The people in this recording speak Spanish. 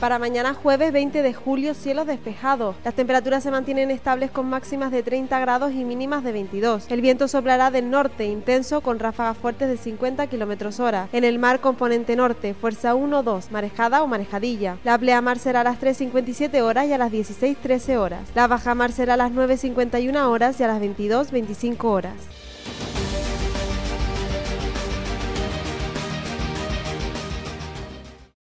Para mañana jueves 20 de julio, cielos despejados. Las temperaturas se mantienen estables con máximas de 30 grados y mínimas de 22. El viento soplará del norte, intenso, con ráfagas fuertes de 50 kilómetros hora. En el mar, componente norte, fuerza 1-2, marejada o marejadilla. La pleamar será a las 3.57 horas y a las 16.13 horas. La bajamar será a las 9.51 horas y a las 22.25 horas.